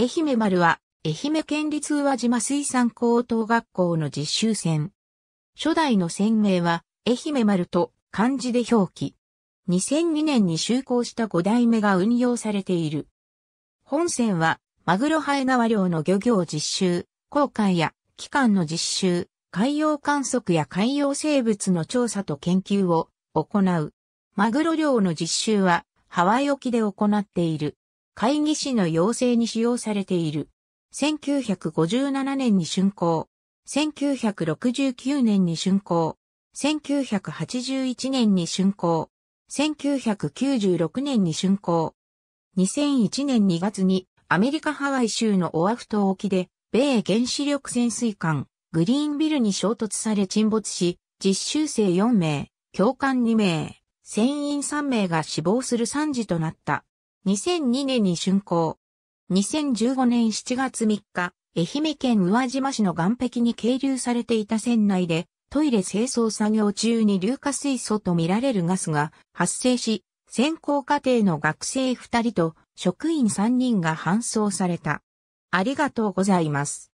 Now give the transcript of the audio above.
愛媛丸は、愛媛県立宇和島水産高等学校の実習船。初代の船名は、愛媛丸と漢字で表記。2002年に就航した5代目が運用されている。本船は、マグロハエ縄漁の漁業実習、航海や機関の実習、海洋観測や海洋生物の調査と研究を行う。マグロ漁の実習はハワイ沖で行っている。会議士の要請に使用されている。1957年に竣工。1969年に竣工。1981年に竣工。1996年に竣工。2001年2月にアメリカハワイ州のオアフ島沖で米原子力潜水艦グリーンビルに衝突され沈没し、実習生4名、教官2名、船員3名が死亡する惨事となった。2002年に竣工。2015年7月3日、愛媛県宇和島市の岸壁に係留されていた船内で、トイレ清掃作業中に硫化水素とみられるガスが発生し、選考課程の学生2人と職員3人が搬送された。ありがとうございます。